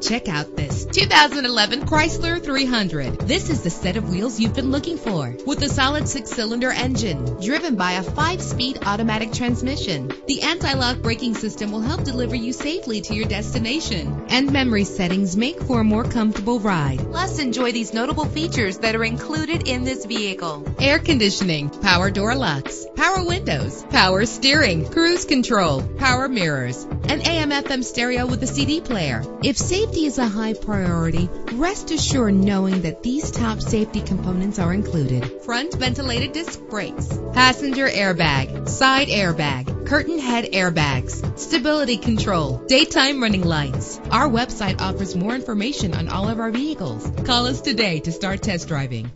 Check out this 2011 Chrysler 300. This is the set of wheels you've been looking for with a solid six cylinder engine driven by a five speed automatic transmission. The anti lock braking system will help deliver you safely to your destination. And memory settings make for a more comfortable ride. Plus, enjoy these notable features that are included in this vehicle air conditioning, power door locks, power windows, power steering, cruise control, power mirrors, an AM FM stereo with a CD player. If safety is a high priority, rest assured knowing that these top safety components are included. Front ventilated disc brakes, passenger airbag, side airbag, curtain head airbags, stability control, daytime running lights. Our website offers more information on all of our vehicles. Call us today to start test driving.